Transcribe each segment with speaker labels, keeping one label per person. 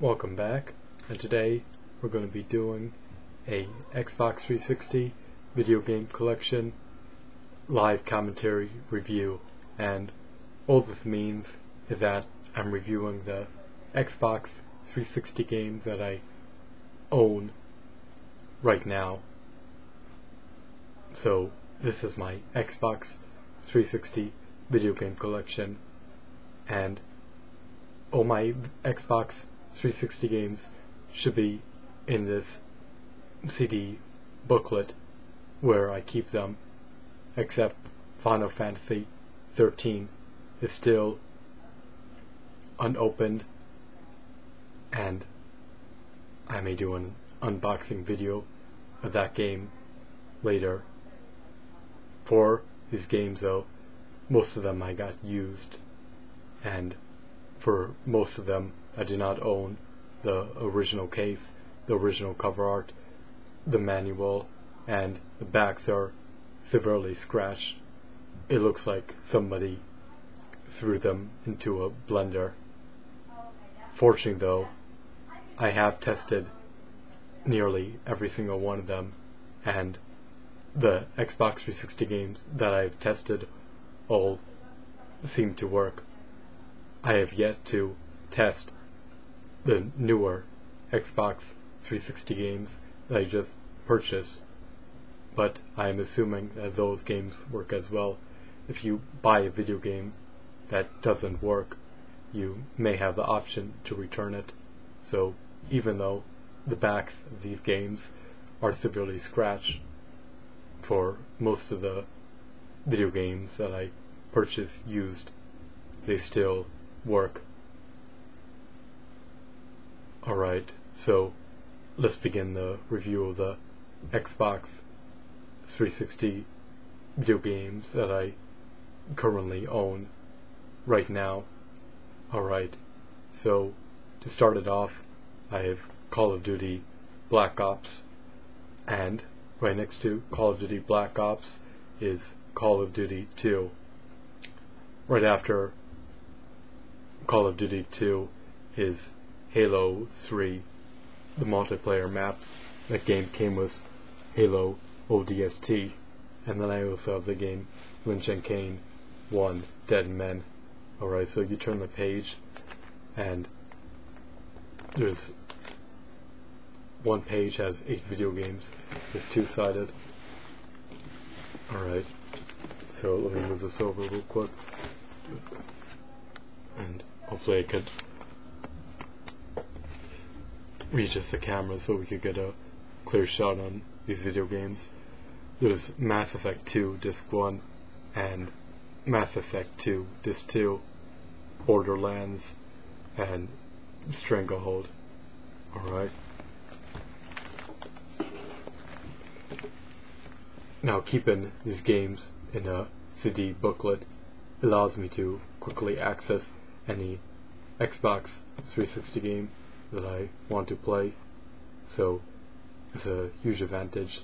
Speaker 1: Welcome back, and today we're going to be doing a Xbox 360 video game collection live commentary review. And all this means is that I'm reviewing the Xbox 360 games that I own right now. So this is my Xbox 360 video game collection and all my Xbox 360 games should be in this CD booklet where I keep them, except Final Fantasy 13 is still unopened and I may do an unboxing video of that game later. For these games though, most of them I got used and for most of them I did not own the original case, the original cover art, the manual, and the backs are severely scratched. It looks like somebody threw them into a blender. Fortunately though, I have tested nearly every single one of them and the Xbox 360 games that I've tested all seem to work. I have yet to test the newer Xbox 360 games that I just purchased, but I am assuming that those games work as well. If you buy a video game that doesn't work, you may have the option to return it. So even though the backs of these games are severely scratched for most of the video games that I purchase used, they still work. Alright, so let's begin the review of the Xbox 360 video games that I currently own right now. Alright, so to start it off, I have Call of Duty Black Ops, and right next to Call of Duty Black Ops is Call of Duty 2. Right after Call of Duty 2 is Halo 3, the multiplayer maps. That game came with Halo ODST, and then I also have the game Lynch and Kane 1 Dead Men. Alright, so you turn the page, and there's one page has eight video games. It's two-sided. Alright, so let me move this over real quick. And hopefully I could reaches the camera so we could get a clear shot on these video games. There's Mass Effect 2 Disc 1 and Mass Effect 2 Disc 2, Borderlands, and Stranglehold. Alright. Now keeping these games in a CD booklet allows me to quickly access any Xbox 360 game that I want to play. So it's a huge advantage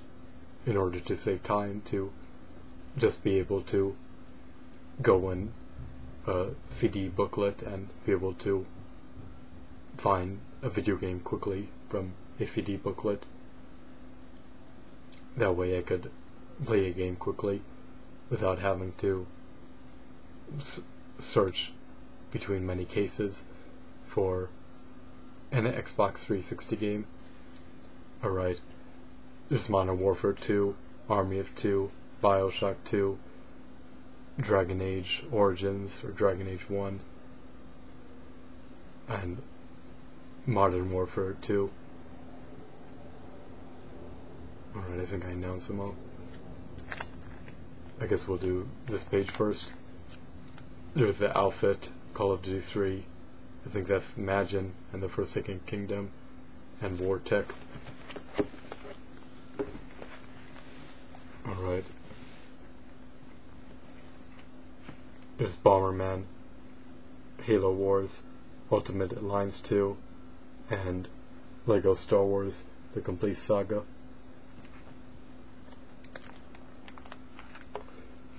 Speaker 1: in order to save time to just be able to go in a uh, CD booklet and be able to find a video game quickly from a CD booklet. That way I could play a game quickly without having to search between many cases for an Xbox 360 game. Alright. There's Modern Warfare 2, Army of Two, Bioshock 2, Dragon Age Origins, or Dragon Age 1, and Modern Warfare 2. Alright, I think I announced them all. I guess we'll do this page first. There's the outfit, Call of Duty 3, I think that's Majin and the Forsaken Kingdom and War Tech. Alright. There's Bomberman, Halo Wars, Ultimate Alliance 2, and Lego Star Wars The Complete Saga.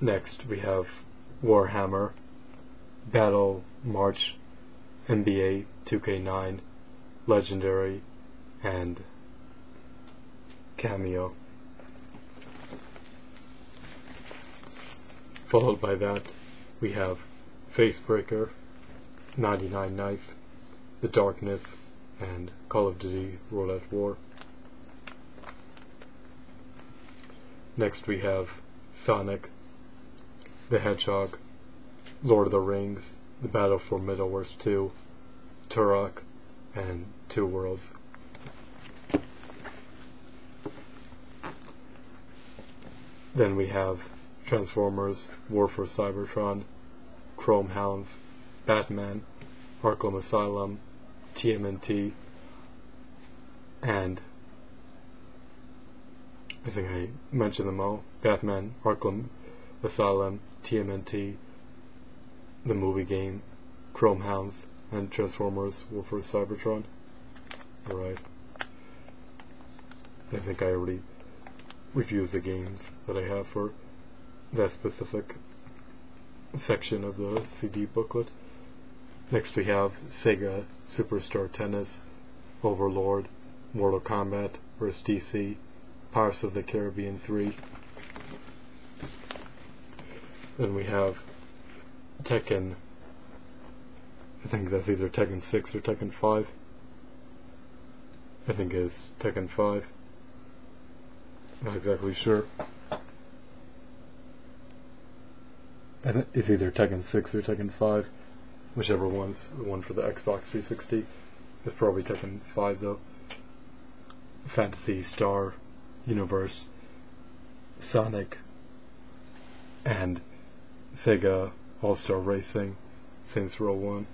Speaker 1: Next we have Warhammer, Battle March NBA 2K9 Legendary, and Kameo. Followed by that, we have Facebreaker, 99 Nights, The Darkness, and Call of Duty at War. Next we have Sonic, The Hedgehog, Lord of the Rings, The Battle for Middle-earth 2, Turok, and Two Worlds. Then we have Transformers, War for Cybertron, Chrome Hounds, Batman, Arkham Asylum, TMNT, and I think I mentioned them all. Batman, Arkham Asylum, TMNT, the movie game, Chrome Hounds, and Transformers War for Cybertron. Alright. I think I already reviewed the games that I have for that specific section of the CD booklet. Next we have Sega Superstar Tennis, Overlord, Mortal Kombat vs. DC, Pirates of the Caribbean 3. Then we have Tekken, I think that's either Tekken 6 or Tekken 5. I think it's Tekken 5. Not exactly sure. And it's either Tekken 6 or Tekken 5. Whichever one's the one for the Xbox 360. It's probably Tekken 5 though. Phantasy Star Universe, Sonic, and Sega All Star Racing, Saints Row 1.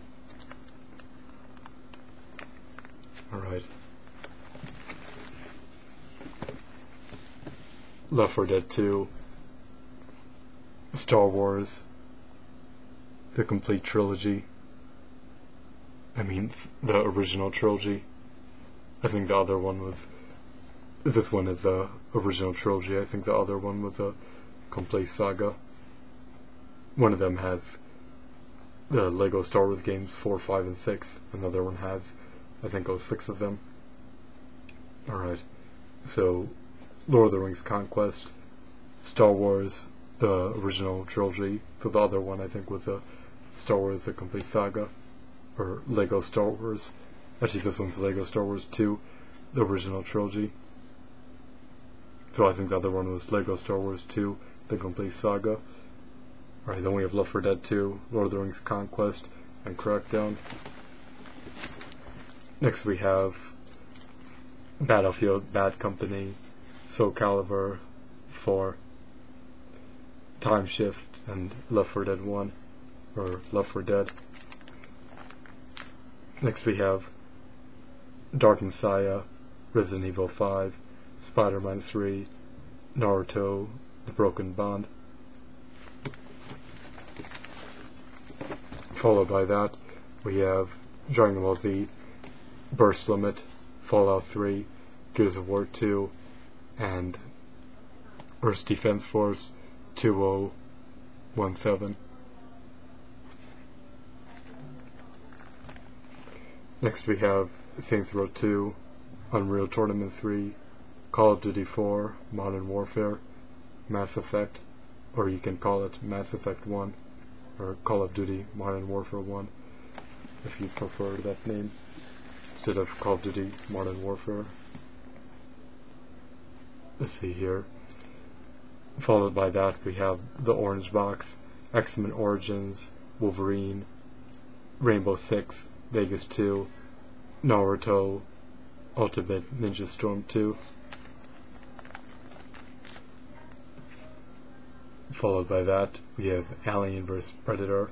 Speaker 1: Alright. Left 4 Dead 2, Star Wars, the complete trilogy. I mean, the original trilogy. I think the other one was this one is the original trilogy. I think the other one was a complete saga. One of them has the Lego Star Wars games 4, 5, and 6. Another one has, I think, oh, six of them. Alright. So, Lord of the Rings Conquest, Star Wars, the original trilogy. For the other one, I think, was a Star Wars The Complete Saga. Or Lego Star Wars. Actually, this one's Lego Star Wars 2, the original trilogy. So I think the other one was Lego Star Wars 2, The Complete Saga. Alright, then we have Left 4 Dead 2, Lord of the Rings Conquest, and Crackdown. Next we have Battlefield Bad Company, Soul Calibur 4, Time Shift, and Left 4 Dead 1, or Left 4 Dead. Next we have Dark Messiah, Resident Evil 5, Spider-Man 3, Naruto, The Broken Bond. Followed by that, we have Dragon Ball Z, Burst Limit, Fallout 3, Gears of War 2, and Earth Defense Force 2017. Next we have Saints Row 2, Unreal Tournament 3, Call of Duty 4, Modern Warfare, Mass Effect, or you can call it Mass Effect 1, or Call of Duty Modern Warfare 1, if you prefer that name, instead of Call of Duty Modern Warfare. Let's see here. Followed by that, we have the Orange Box, X-Men Origins, Wolverine, Rainbow Six, Vegas 2, Naruto, Ultimate Ninja Storm 2. Followed by that, we have Alien vs. Predator.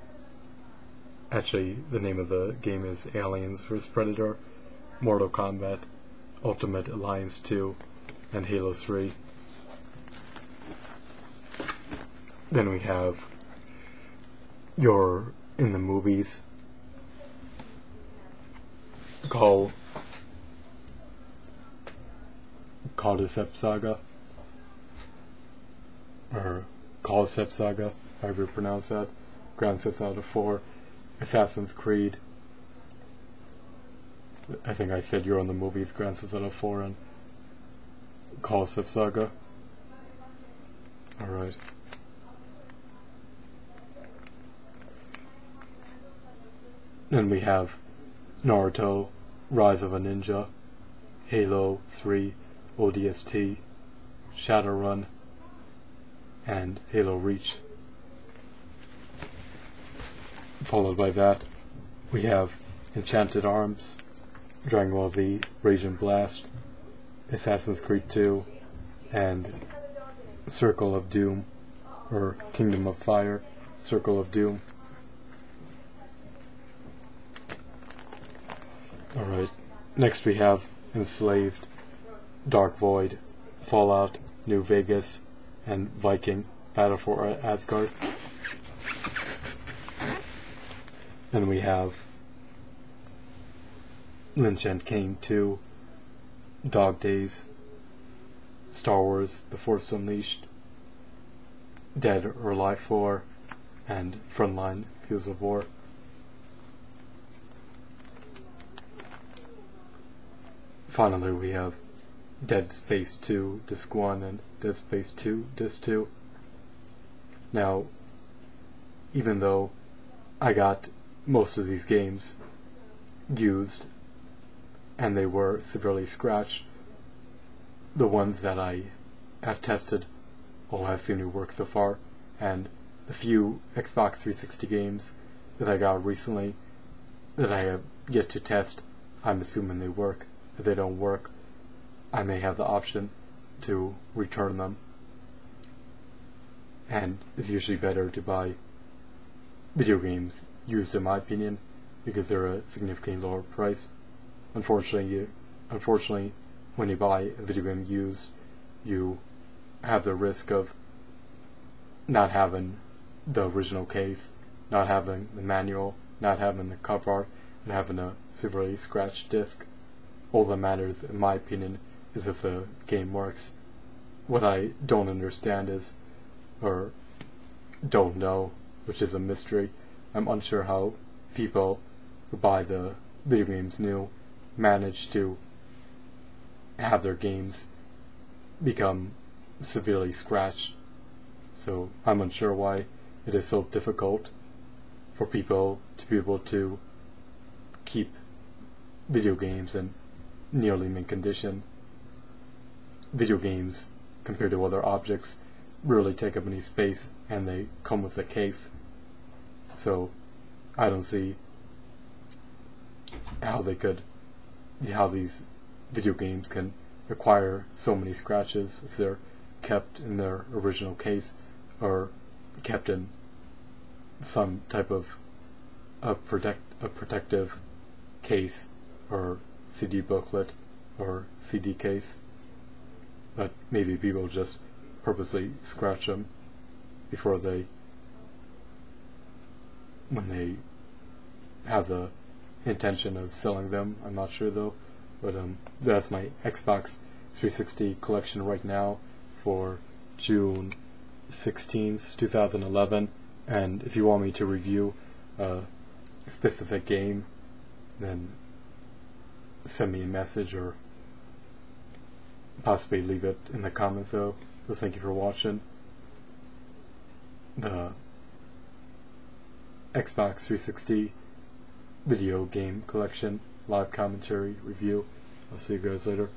Speaker 1: Actually, the name of the game is Aliens vs. Predator, Mortal Kombat, Ultimate Alliance 2, and Halo 3. Then we have your in the movies call Culdcept Saga or Culdcept Saga, however you pronounce that, Grand Theft Auto 4, Assassin's Creed, I think I said you're on the movies Grand Theft Auto 4 and Culdcept Saga. Alright. Then we have Naruto, Rise of a Ninja, Halo 3, ODST, Shadowrun, and Halo Reach. Followed by that, we have Enchanted Arms, Dragon Ball V, Raging Blast, Assassin's Creed 2, and Circle of Doom, or Kingdom of Fire, Circle of Doom. Alright, next we have Enslaved, Dark Void, Fallout, New Vegas, and Viking, Battle for Asgard. Then we have Lynch and Kane 2, Dog Days, Star Wars The Force Unleashed, Dead or Alive 4, and Frontline Fields of War. Finally, we have Dead Space 2 Disc 1 and Dead Space 2 Disc 2. Now, even though I got most of these games used and they were severely scratched. The ones that I have tested all have seemed to work so far, and the few Xbox 360 games that I got recently that I have yet to test, I'm assuming they work. If they don't work, I may have the option to return them. And it's usually better to buy video games used in my opinion because they're a significantly lower price. Unfortunately, you, unfortunately, when you buy a video game used, you have the risk of not having the original case, not having the manual, not having the cover art, and having a severely scratched disc. All that matters, in my opinion, is if the game works. What I don't understand is, or don't know, which is a mystery, I'm unsure how people who buy the video games new manage to have their games become severely scratched. So I'm unsure why it is so difficult for people to be able to keep video games in nearly mint condition. Video games, compared to other objects, rarely take up any space and they come with a case. So I don't see how they could, how these video games can acquire so many scratches if they're kept in their original case or kept in some type of a protect a protective case or CD booklet or CD case. But maybe people just purposely scratch them before they when they have the intention of selling them. I'm not sure though, but um, that's my Xbox 360 collection right now for June 16th, 2011. And if you want me to review a specific game, then send me a message or possibly leave it in the comments though. So thank you for watching. The Xbox 360 video game collection, live commentary, review. I'll see you guys later.